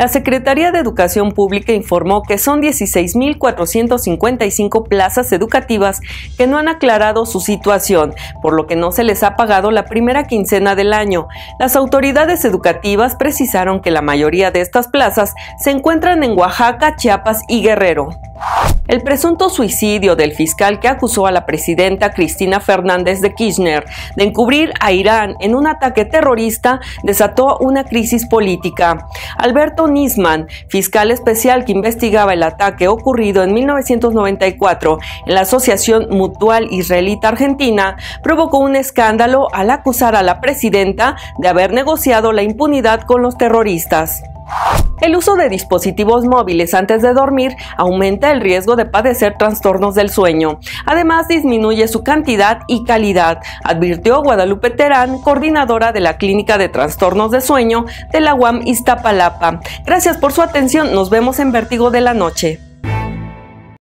La Secretaría de Educación Pública informó que son 16.455 plazas educativas que no han aclarado su situación, por lo que no se les ha pagado la primera quincena del año. Las autoridades educativas precisaron que la mayoría de estas plazas se encuentran en Oaxaca, Chiapas y Guerrero. El presunto suicidio del fiscal que acusó a la presidenta Cristina Fernández de Kirchner de encubrir a Irán en un ataque terrorista desató una crisis política. Alberto Nisman, fiscal especial que investigaba el ataque ocurrido en 1994 en la Asociación Mutual Israelita Argentina, provocó un escándalo al acusar a la presidenta de haber negociado la impunidad con los terroristas. El uso de dispositivos móviles antes de dormir aumenta el riesgo de padecer trastornos del sueño. Además, disminuye su cantidad y calidad, advirtió Guadalupe Terán, coordinadora de la Clínica de Trastornos de Sueño de la UAM Iztapalapa. Gracias por su atención. Nos vemos en Vértigo de la Noche.